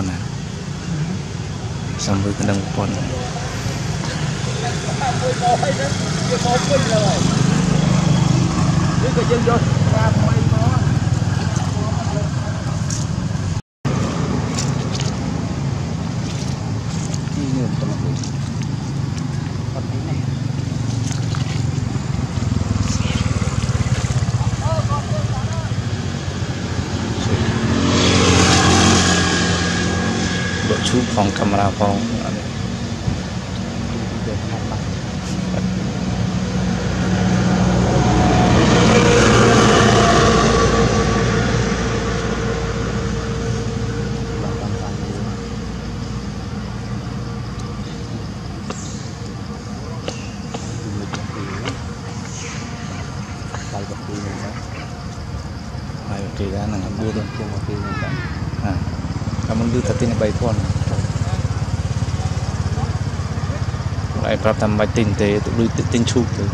ប៉ុនណាសំមួយកណ្ដឹងប៉ុនណាមួយបោឲ្យទៅវាបោពេញហើយនេះក៏យើងយកស្រាថ្មីមក ទីនេះប៉ុនណា អត់នេះ ដកឈូបផងកាមេរ៉ាផងអត់ទៅខាងបាត់ឡើងតាមតាមនេះមួយទីបាយបាត់ទីនេះណាហើយគេដែរហ្នឹងមួយដល់ជាងមកទីនេះដែរហាតែមិនគឺថាទិញ3000 ហើយប្រាប់ថាមិនបាច់ទិញទេទៅដូចទិញឈូបទៅ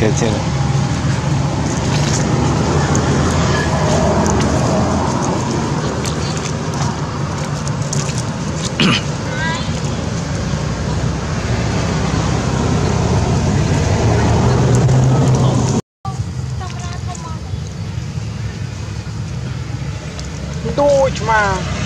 ជាងទូឆ្មា